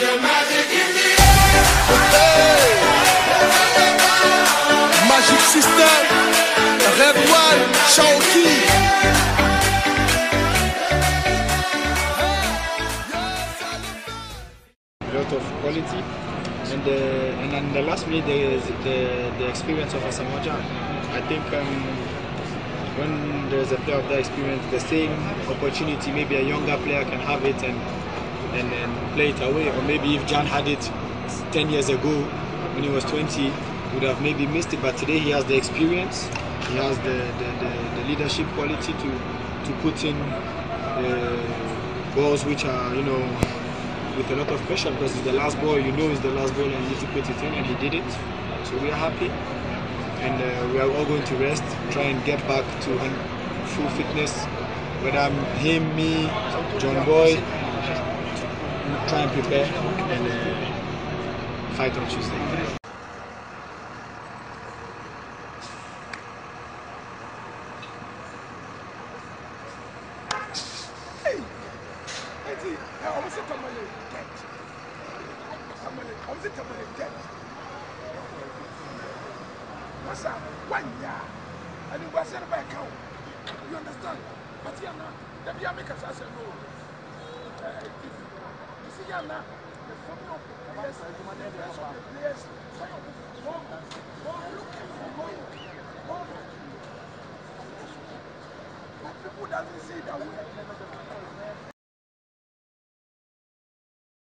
Magic System, of quality. And the and then the last minute is the the experience of Asamoah. I think um, when there's a player of that experience, the same opportunity, maybe a younger player can have it and and, then play it away. Or maybe if Gyan had it 10 years ago when he was 20, would have maybe missed it. But today he has the experience, he has the, the, the, the leadership quality to to put in uh, balls which are you know with a lot of pressure because it's the last ball, you know it's the last ball and you need to put it in and he did it. So we are happy and uh, we are all going to rest, try and get back to full fitness. Whether I'm him, me, John Boye, try and prepare and uh, fight on Tuesday. You understand? Yàrá, dàbí yàrá mi kà sá sẹ́ no. Ghana, the family of the players, the players of the players, some of the more, more looking for money, more But people doesn't see that way.